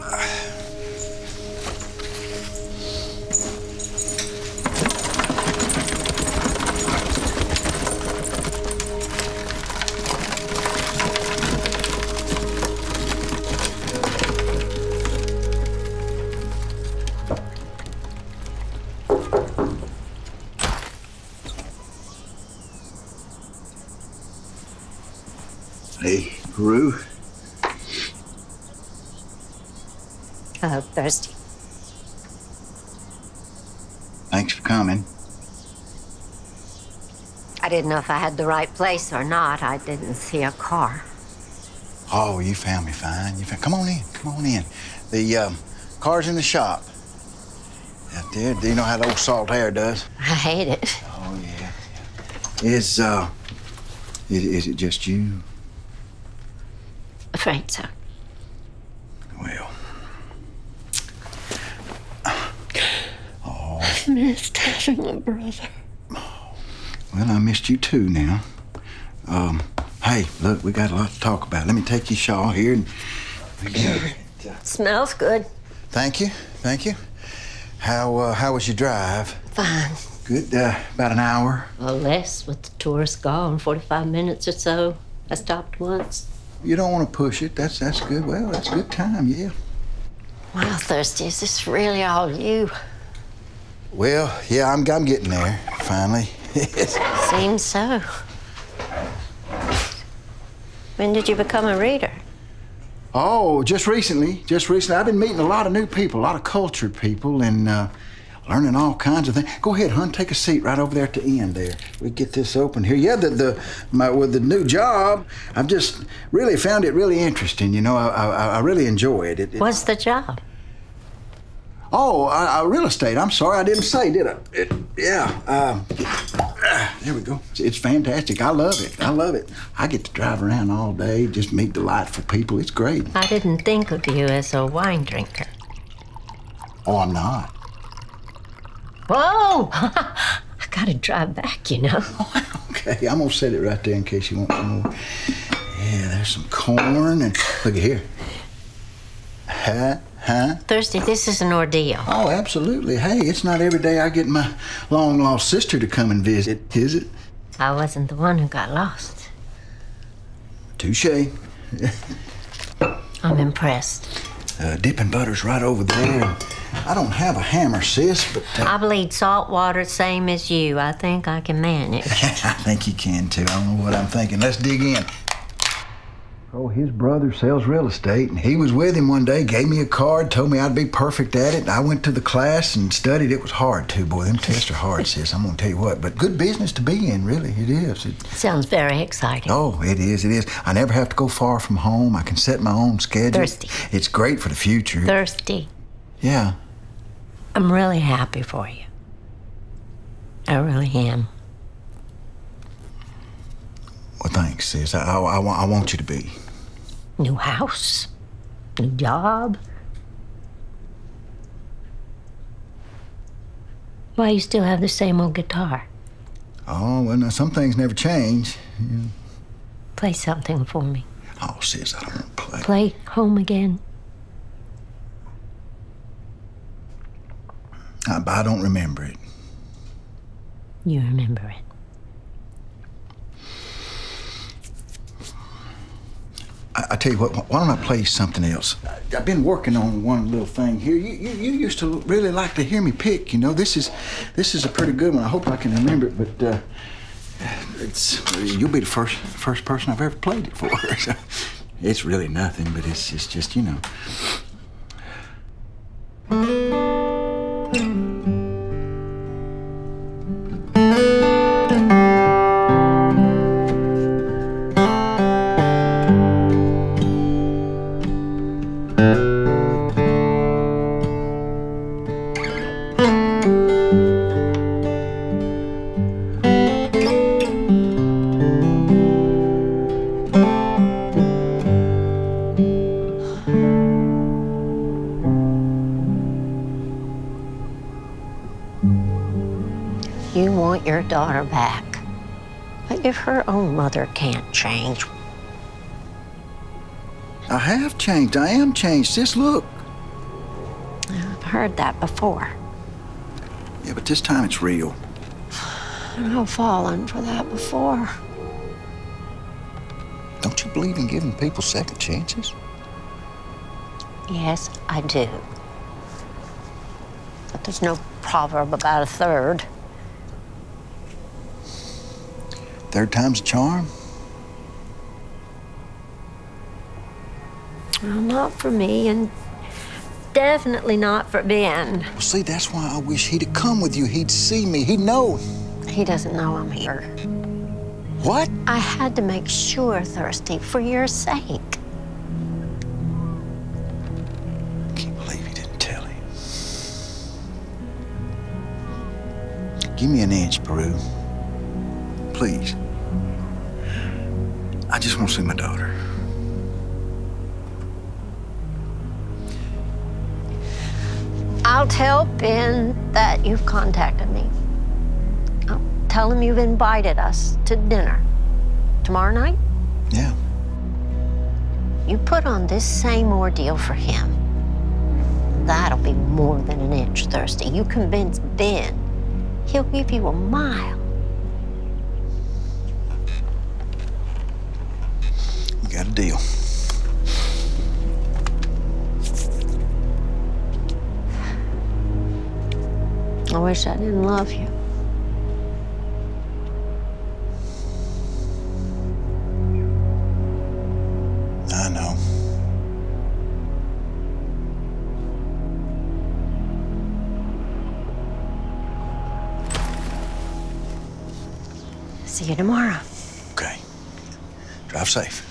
Uh... Oh, thirsty. Thanks for coming. I didn't know if I had the right place or not. I didn't see a car. Oh, you found me fine. You found... Come on in. Come on in. The um, car's in the shop. Out there. Do you know how the old salt air does? I hate it. Oh yeah. Is uh, is, is it just you? Afraid so. Well, I missed having a brother. well, I missed you too. Now, um, hey, look, we got a lot to talk about. Let me take your shawl here and. we go. Smells good. Thank you, thank you. How uh, how was your drive? Fine. Good. Uh, about an hour. Well, less with the tourists gone. 45 minutes or so. I stopped once. You don't want to push it. That's that's good. Well, that's a good time. Yeah. Wow, Thirsty, is this really all you? Well, yeah, I'm I'm getting there finally. Seems so. When did you become a reader? Oh, just recently. Just recently. I've been meeting a lot of new people, a lot of cultured people, and uh, learning all kinds of things. Go ahead, hon. Take a seat right over there at the end there. We get this open here. Yeah, the the my with the new job, I've just really found it really interesting. You know, I I, I really enjoy it. it, it What's the job? Oh, I, I, real estate. I'm sorry, I didn't say, did I? It, yeah. Um, ah, there we go. It's, it's fantastic. I love it. I love it. I get to drive around all day, just meet delightful people. It's great. I didn't think of you as a wine drinker. Oh, I'm not. Whoa! I gotta drive back, you know. Okay, I'm gonna set it right there in case you want some more. Yeah, there's some corn and look at here. Huh? Huh? Thirsty, this is an ordeal. Oh, absolutely. Hey, it's not every day I get my long lost sister to come and visit, is it? I wasn't the one who got lost. Touche. I'm impressed. Uh, dipping butter's right over there. I don't have a hammer, sis, but uh, I bleed salt water same as you. I think I can manage. I think you can too. I don't know what I'm thinking. Let's dig in. Oh, his brother sells real estate, and he was with him one day, gave me a card, told me I'd be perfect at it. and I went to the class and studied. It was hard too, boy. Them tests are hard, sis. I'm gonna tell you what, but good business to be in, really. It is. It, Sounds very exciting. oh, it is. It is. I never have to go far from home. I can set my own schedule. Thirsty. It's great for the future. Thirsty. yeah. I'm really happy for you. I really am. Well, thanks, sis. I, I, I, want- I want you to be. New house, new job. Why you still have the same old guitar? Oh, well, now, some things never change. Play something for me. Oh, sis, I don't want to play. Play home again. Ah, I, I don't remember it. You remember it. I, I tell you what, why don't I play something else? I've been working on one little thing here. You, you, you used to really like to hear me pick. You know, this is this is a pretty good one. I hope I can remember it, but uh, it's you'll be the first first person I've ever played it for. it's really nothing, but it's just just you know. Daughter back. But if her own mother can't change, I have changed. I am changed. Sis, look. I've heard that before. Yeah, but this time it's real. I've fallen for that before. Don't you believe in giving people second chances? Yes, I do. But there's no proverb about a third. Third time's a charm. Well, not for me, and definitely not for Ben. Well, see, that's why I wish he'd have come with you. He'd see me. He'd know. He doesn't know I'm here. What? I had to make sure, Thirsty, for your sake. I Can't believe he didn't tell him. Give me an inch, Peru. Please. I just want to see my daughter. I'll tell Ben that you've contacted me. I'll tell him you've invited us to dinner. Tomorrow night? Yeah. You put on this same ordeal for him. That'll be more than an inch thirsty. You convince Ben, he'll give you a mile. Deal. I wish I didn't love you. I know. See you tomorrow. Okay. Drive safe.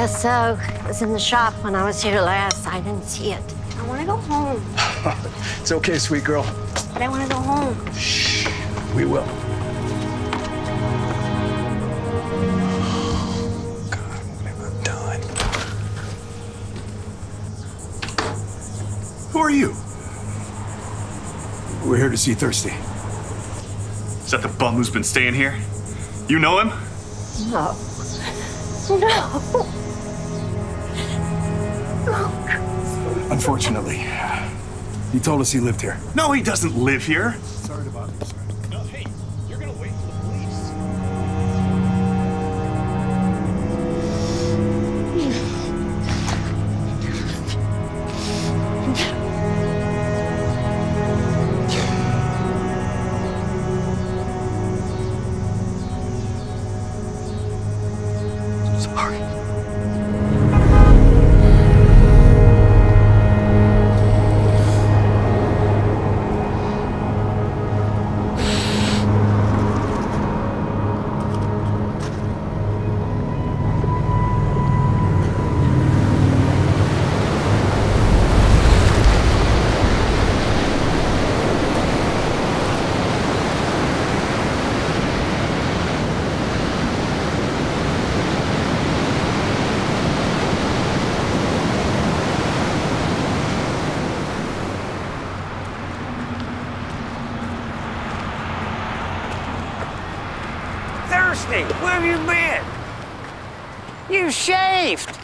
Guess so. It was in the shop when I was here last. I didn't see it. I want to go home. It's okay, sweet girl. But I want to go home. Shh. We will. God, what have I done? Who are you? We're here to see Thirsty. Is that the bum who's been staying here? You know him? No. No. Unfortunately, he told us he lived here. No, he doesn't live here. Sorry to bother Where have you been? You shaved.